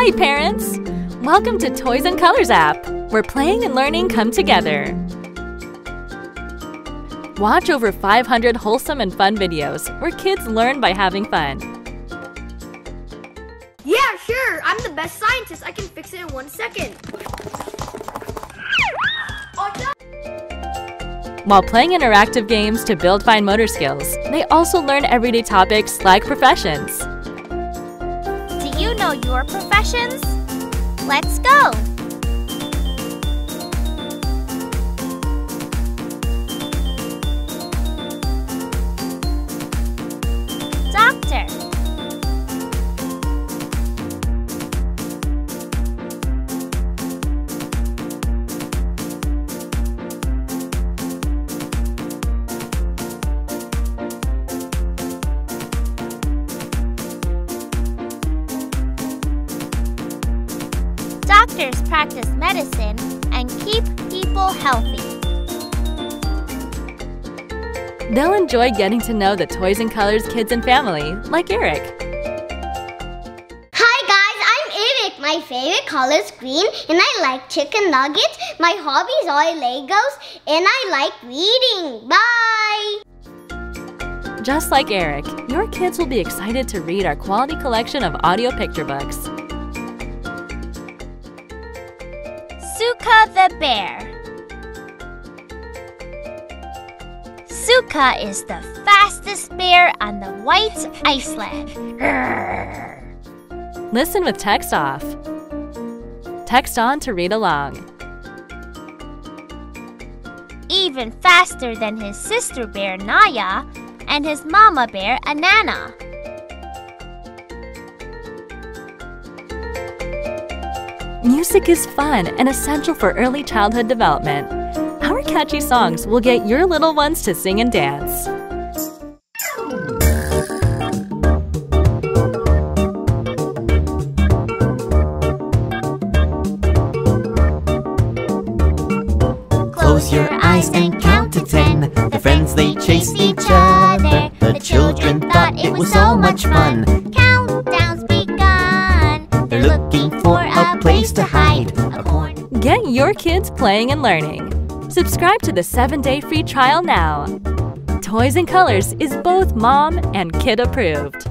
Hi, parents! Welcome to Toys and Colors app, where playing and learning come together. Watch over 500 wholesome and fun videos where kids learn by having fun. Yeah, sure. I'm the best scientist. I can fix it in one second. While playing interactive games to build fine motor skills, they also learn everyday topics like professions. You know your professions? Let's go! Doctors practice medicine and keep people healthy. They'll enjoy getting to know the Toys and Colors kids and family, like Eric. Hi guys, I'm Eric. My favorite color is green and I like chicken nuggets. My hobbies are Legos and I like reading. Bye! Just like Eric, your kids will be excited to read our quality collection of audio picture books. Suka the bear. Suka is the fastest bear on the White Iceland. Listen with text off. Text on to read along. Even faster than his sister bear Naya and his mama bear Anana. Music is fun and essential for early childhood development. Our catchy songs will get your little ones to sing and dance. Close your eyes and count to ten. The friends they chased each other. The children thought it was so much fun. Place to hide. A corn. Get your kids playing and learning. Subscribe to the 7-day free trial now. Toys and Colors is both mom and kid approved.